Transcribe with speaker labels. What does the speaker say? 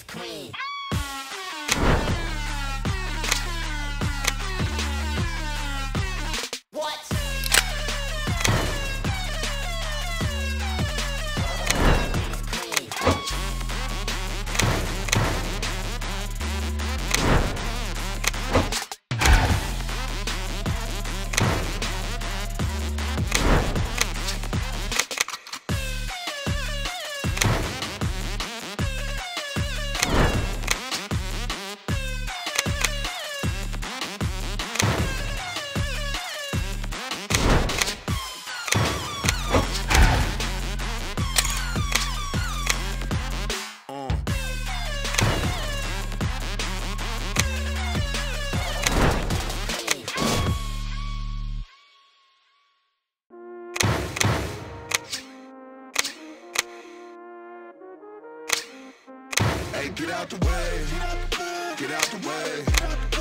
Speaker 1: is clean. Hey, get out the way. Get out the way.